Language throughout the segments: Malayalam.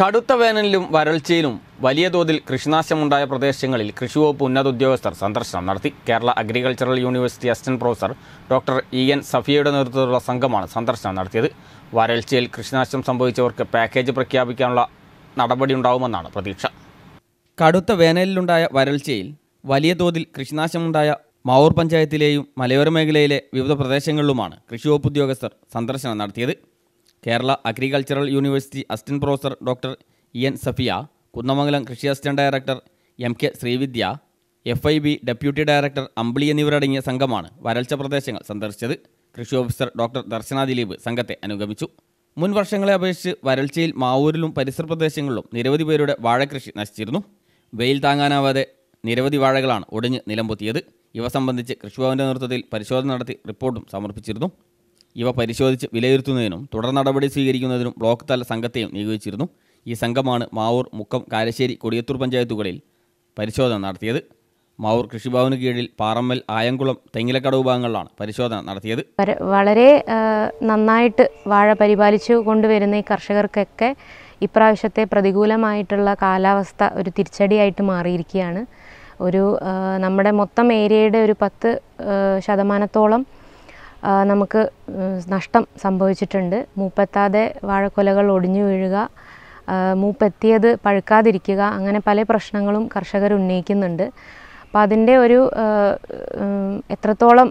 കടുത്ത വേനലിലും വരൾച്ചയിലും വലിയ തോതിൽ കൃഷിനാശമുണ്ടായ പ്രദേശങ്ങളിൽ കൃഷിവകുപ്പ് ഉന്നത ഉദ്യോഗസ്ഥർ സന്ദർശനം നടത്തി. Kerala agricultural university assistant professor doctor E N സഫിയയുടെ നേതൃത്വത്തിലുള്ള സംഘമാണ് സന്ദർശനം നടത്തിയത്. വരൾച്ചയിൽ കൃഷിനാശം സംഭവിച്ചവർക്ക് പാക്കേജ് പ്രഖ്യാപിക്കാനുള്ള നടപടിയുണ്ടാവുമെന്നാണ് പ്രതീക്ഷ. കടുത്ത വേനലിലുണ്ടായ വരൾച്ചയിൽ വലിയ തോതിൽ കൃഷിനാശമുണ്ടായ മാവൂർ പഞ്ചായത്തിലെയും മലയോര മേഖലയിലെ വിവിധ പ്രദേശങ്ങളിലുമാണ് കൃഷിവകുപ്പ് ഉദ്യോഗസ്ഥർ സന്ദർശനം നടത്തിയത്. Kerala agricultural university assistant professor doctor E N Safiya Kunnamangalam കൃഷി assistant director M K Sreevidya F I B deputy director Ambili എന്നിവരടങ്ങിയ സംഘമാണ് വരൾച്ച പ്രദേശങ്ങൾ സന്ദർശിച്ചത്. കൃഷി ഓഫീസർ ഡോക്ടർ ദർശന ദിലീപ് സംഘത്തെ അനുഗമിച്ചു. മുൻ വർഷങ്ങളെ അപേക്ഷിച്ച് വരൾച്ചയിൽ മാവൂരിലും പരിസര പ്രദേശങ്ങളിലും നിരവധി പേരുടെ വാഴകൃഷി നശിച്ചിരുന്നു. വെയിൽ താങ്ങാനാവാതെ നിരവധി വാഴകളാണ് ഒടിഞ്ഞ് നിലംപൊത്തിയത്. ഇവ സംബന്ധിച്ച് കൃഷിഭവന്റെ നേതൃത്വത്തിൽ പരിശോധന നടത്തി റിപ്പോർട്ടും സമർപ്പിച്ചിരുന്നു. ഇവ പരിശോധിച്ച് വിലയിരുത്തുന്നതിനും തുടർ നടപടി സ്വീകരിക്കുന്നതിനും ബ്ലോക്ക് തല സംഘത്തെയും നിയോഗിച്ചിരുന്നു. ഈ സംഘമാണ് മാവൂർ മുക്കം കാരശ്ശേരി കൊടിയത്തൂർ പഞ്ചായത്തുകളിൽ പരിശോധന നടത്തിയത്. മാവൂർ കൃഷിഭവന് കീഴിൽ പാറമ്മൽ ആയംകുളം തെങ്ങിലക്കടവ് ഭാഗങ്ങളിലാണ് പരിശോധന നടത്തിയത്. വളരെ നന്നായിട്ട് വാഴ പരിപാലിച്ചു കൊണ്ടുവരുന്ന ഈ കർഷകർക്കൊക്കെ ഇപ്രാവശ്യത്തെ പ്രതികൂലമായിട്ടുള്ള കാലാവസ്ഥ ഒരു തിരിച്ചടിയായിട്ട് മാറിയിരിക്കുകയാണ്. ഒരു നമ്മുടെ മൊത്തം ഏരിയയുടെ ഒരു പത്ത് ശതമാനത്തോളം നമുക്ക് നഷ്ടം സംഭവിച്ചിട്ടുണ്ട്. മൂപ്പെത്താതെ വാഴക്കൊലകൾ ഒടിഞ്ഞു വീഴുക മൂപ്പെത്തിയത് പഴുക്കാതിരിക്കുക അങ്ങനെ പല പ്രശ്നങ്ങളും കർഷകർ ഉന്നയിക്കുന്നുണ്ട്. അപ്പോൾ അതിന്റെ ഒരു എത്രത്തോളം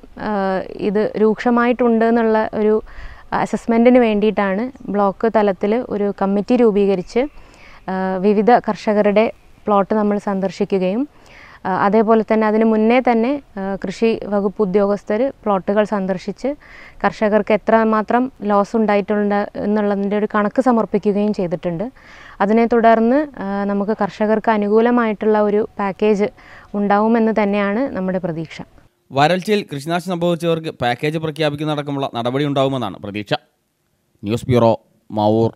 ഇത് രൂക്ഷമായിട്ടുണ്ട് എന്നുള്ള ഒരു അസസ്മെന്റിന് വേണ്ടിയിട്ടാണ് ബ്ലോക്ക് തലത്തിൽ ഒരു കമ്മിറ്റി രൂപീകരിച്ച് വിവിധ കർഷകരുടെ പ്ലോട്ട് നമ്മൾ സന്ദർശിക്കുകയും അതേപോലെ തന്നെ അതിന് മുന്നേ തന്നെ കൃഷി വകുപ്പ് ഉദ്യോഗസ്ഥർ പ്ലോട്ടുകൾ സന്ദർശിച്ച് കർഷകർക്ക് എത്രമാത്രം ലോസ് ഉണ്ടായിട്ടുണ്ട് എന്നുള്ളതിന്റെ ഒരു കണക്ക് സമർപ്പിക്കുകയും ചെയ്തിട്ടുണ്ട്. അതിനെ തുടർന്ന് നമുക്ക് കർഷകർക്ക് അനുകൂലമായിട്ടുള്ള ഒരു പാക്കേജ് ഉണ്ടാവുമെന്ന് തന്നെയാണ് നമ്മുടെ പ്രതീക്ഷ. വരൾച്ചയിൽ കൃഷിനാശം സംഭവിച്ചവർക്ക് പാക്കേജ് പ്രഖ്യാപിക്കുന്നതടക്കമുള്ള നടപടി ഉണ്ടാവുമെന്നാണ് പ്രതീക്ഷ. News bureau Mavoor.